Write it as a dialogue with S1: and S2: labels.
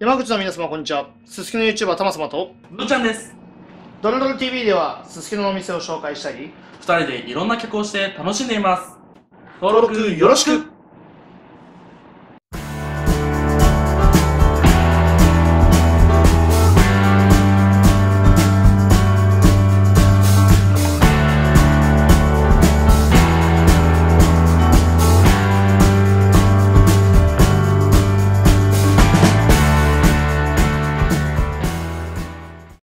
S1: 山口の皆様こんにちは。すすきの YouTuber たまさまと、
S2: ぶーちゃんです。
S1: ドルドル TV ではすすきののお店を紹介したり、
S2: 2人でいろんな曲をして楽しんでいます。
S1: 登録よろしく